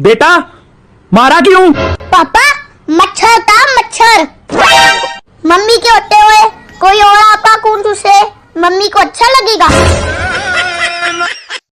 बेटा, मारा क्यों? पापा, मच्छर था, मच्छर। मम्मी के होते हुए कोई और आपा कौन चूसे मम्मी को अच्छा लगेगा।